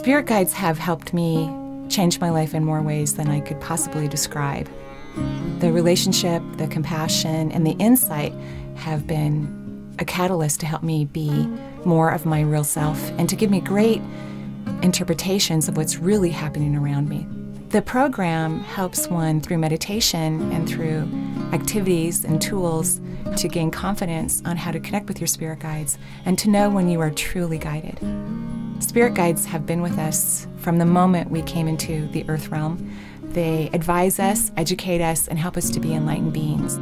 Spirit guides have helped me change my life in more ways than I could possibly describe. The relationship, the compassion, and the insight have been a catalyst to help me be more of my real self and to give me great interpretations of what's really happening around me. The program helps one through meditation and through activities and tools to gain confidence on how to connect with your spirit guides and to know when you are truly guided. Spirit guides have been with us from the moment we came into the earth realm. They advise us, educate us, and help us to be enlightened beings.